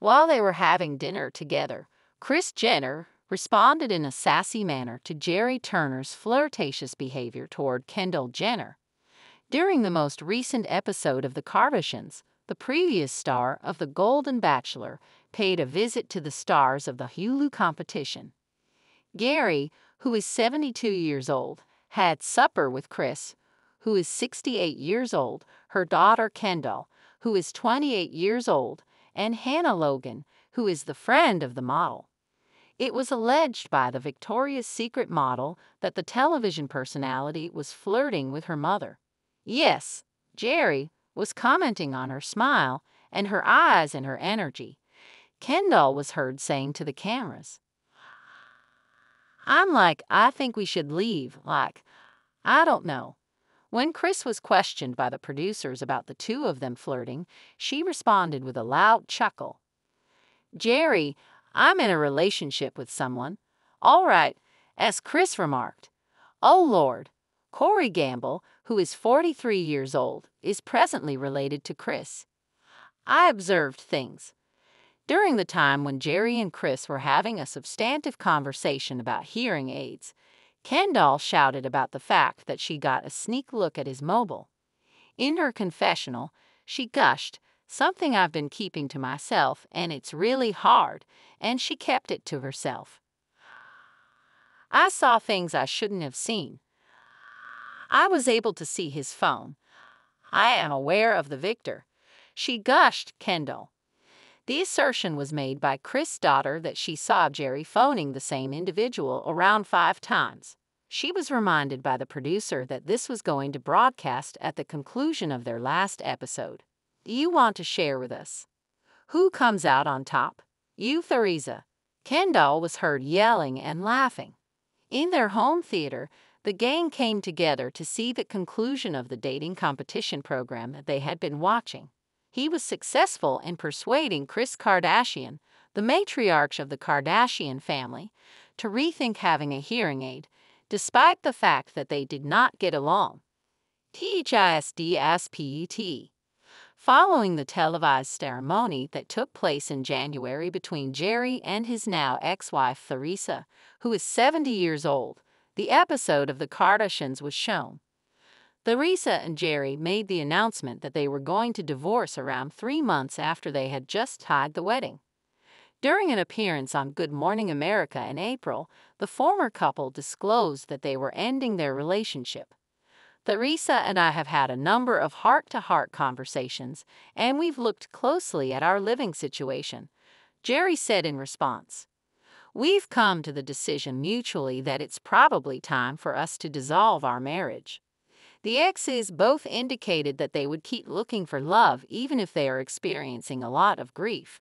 While they were having dinner together, Kris Jenner responded in a sassy manner to Gerry Turner's flirtatious behavior toward Kendall Jenner. During the most recent episode of The Kardashians, the previous star of The Golden Bachelor paid a visit to the stars of the Hulu competition. Gary, who is 72 years old, had supper with Kris, who is 68 years old, her daughter Kendall, who is 28 years old, and Hannah Logan, who is the friend of the model. It was alleged by the Victoria's Secret model that the television personality was flirting with her mother. Yes, Gerry was commenting on her smile and her eyes and her energy. Kendall was heard saying to the cameras, I'm like, I think we should leave. Like, I don't know. When Kris was questioned by the producers about the two of them flirting, she responded with a loud chuckle. Gerry, I'm in a relationship with someone. All right, as Kris remarked. Oh Lord. Corey Gamble, who is 43 years old, is presently related to Kris. I observed things. During the time when Gerry and Kris were having a substantive conversation about hearing aids, Kendall shouted about the fact that she got a sneak look at his mobile. In her confessional, she gushed, something I've been keeping to myself, and it's really hard, and she kept it to herself. I saw things I shouldn't have seen. I was able to see his phone. I am aware of the victor. She gushed, Kendall. The assertion was made by Kris' daughter that she saw Gerry phoning the same individual around five times. She was reminded by the producer that this was going to broadcast at the conclusion of their last episode. Do you want to share with us? Who comes out on top? You, Theresa. Kendall was heard yelling and laughing. In their home theater, the gang came together to see the conclusion of the dating competition program that they had been watching. He was successful in persuading Kris Kardashian, the matriarch of the Kardashian family, to rethink having a hearing aid, despite the fact that they did not get along. THISDSPET. Following the televised ceremony that took place in January between Gerry and his now ex wife Theresa, who is 70 years old, the episode of The Kardashians was shown. Theresa and Gerry made the announcement that they were going to divorce around three months after they had just tied the wedding. During an appearance on Good Morning America in April, the former couple disclosed that they were ending their relationship. Theresa and I have had a number of heart to heart conversations, and we've looked closely at our living situation, Gerry said in response. We've come to the decision mutually that it's probably time for us to dissolve our marriage. The exes both indicated that they would keep looking for love even if they are experiencing a lot of grief.